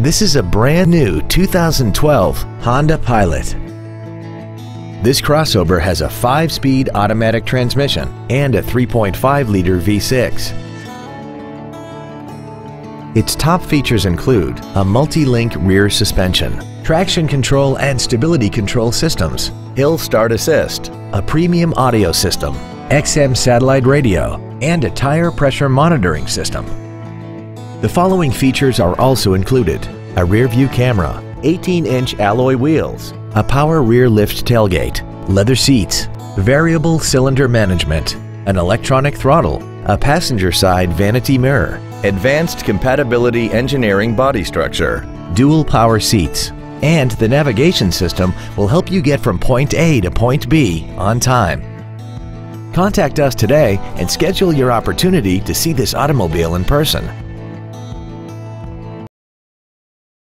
This is a brand new 2012 Honda Pilot. This crossover has a 5-speed automatic transmission and a 3.5-liter V6. Its top features include a multi-link rear suspension, traction control and stability control systems, hill start assist, a premium audio system, XM satellite radio, and a tire pressure monitoring system. The following features are also included. A rear view camera, 18-inch alloy wheels, a power rear lift tailgate, leather seats, variable cylinder management, an electronic throttle, a passenger side vanity mirror, advanced compatibility engineering body structure, dual power seats, and the navigation system will help you get from point A to point B on time. Contact us today and schedule your opportunity to see this automobile in person.